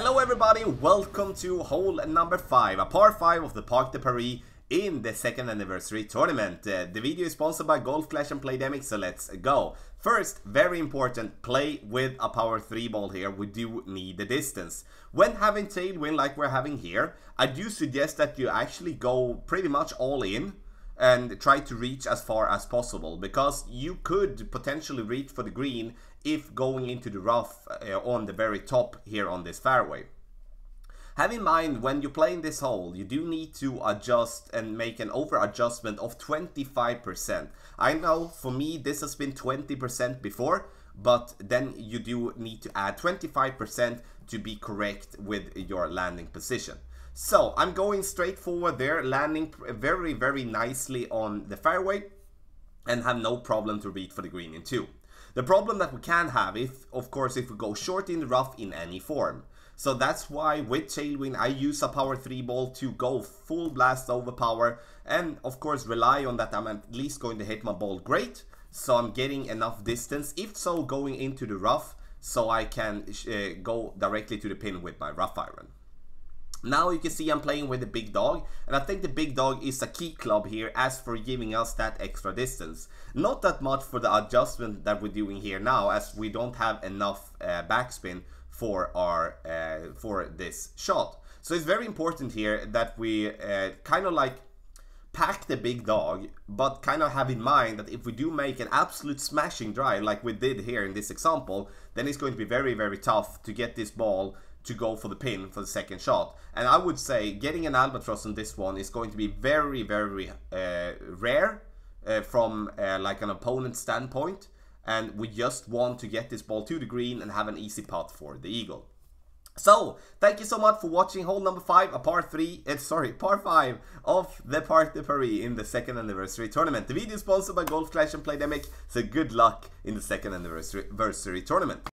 Hello everybody, welcome to hole number 5, a par 5 of the Parc de Paris in the second anniversary tournament. Uh, the video is sponsored by Golf Clash and Playdemic, so let's go. First, very important, play with a power 3 ball here, we do need the distance. When having tailwind like we're having here, I do suggest that you actually go pretty much all in and try to reach as far as possible because you could potentially reach for the green if going into the rough uh, on the very top here on this fairway. Have in mind when you play in this hole, you do need to adjust and make an over adjustment of 25%. I know for me this has been 20% before, but then you do need to add 25% to be correct with your landing position. So I'm going straight forward there, landing very, very nicely on the fairway and have no problem to reach for the green in two. The problem that we can have if, of course, if we go short in the rough in any form. So that's why with Tailwind I use a power 3 ball to go full blast over power and of course rely on that I'm at least going to hit my ball great. So I'm getting enough distance, if so going into the rough, so I can uh, go directly to the pin with my rough iron. Now you can see I'm playing with the big dog and I think the big dog is a key club here as for giving us that extra distance. Not that much for the adjustment that we're doing here now as we don't have enough uh, backspin for our uh, for this shot. So it's very important here that we uh, kind of like pack the big dog but kind of have in mind that if we do make an absolute smashing drive like we did here in this example then it's going to be very very tough to get this ball to go for the pin for the second shot. And I would say getting an albatross on this one is going to be very, very uh, rare uh, from uh, like an opponent standpoint. And we just want to get this ball to the green and have an easy putt for the eagle. So, thank you so much for watching hole number 5, a par 3, uh, sorry, par 5 of the Parc de Paris in the second anniversary tournament. The video is sponsored by Golf Clash and Playdemic, so good luck in the second anniversary tournament.